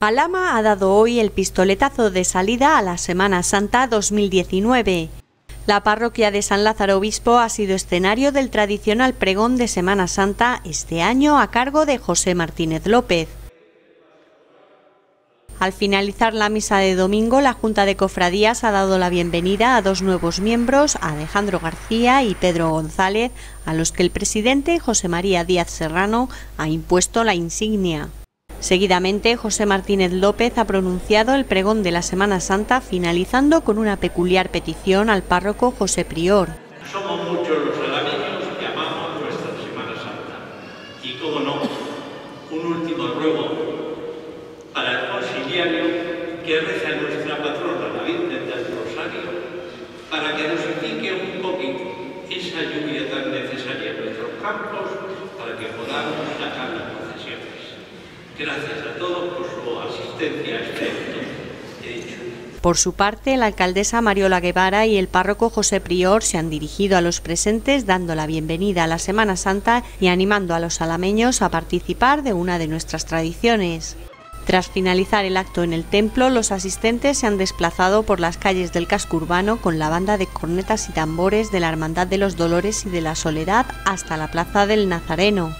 Palama ha dado hoy el pistoletazo de salida a la Semana Santa 2019. La parroquia de San Lázaro Obispo ha sido escenario del tradicional pregón de Semana Santa este año a cargo de José Martínez López. Al finalizar la misa de domingo, la Junta de Cofradías ha dado la bienvenida a dos nuevos miembros, Alejandro García y Pedro González, a los que el presidente José María Díaz Serrano ha impuesto la insignia. Seguidamente, José Martínez López ha pronunciado el pregón de la Semana Santa, finalizando con una peculiar petición al párroco José Prior. Somos muchos los alameños que amamos nuestra Semana Santa. Y, como no, un último ruego para el conciliario que reza nuestra patrona, la Virgen del Rosario, para que dosifique un poquito esa lluvia tan necesaria en nuestros campos para que podamos sacar las procesiones. Gracias a todos por su asistencia a este. Por su parte, la alcaldesa Mariola Guevara y el párroco José Prior se han dirigido a los presentes dando la bienvenida a la Semana Santa y animando a los alameños a participar de una de nuestras tradiciones. Tras finalizar el acto en el templo, los asistentes se han desplazado por las calles del casco urbano con la banda de cornetas y tambores de la Hermandad de los Dolores y de la Soledad hasta la Plaza del Nazareno.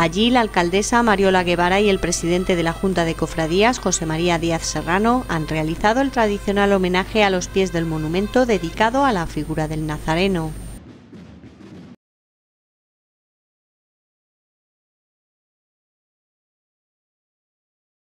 Allí la alcaldesa Mariola Guevara y el presidente de la Junta de Cofradías, José María Díaz Serrano, han realizado el tradicional homenaje a los pies del monumento dedicado a la figura del Nazareno.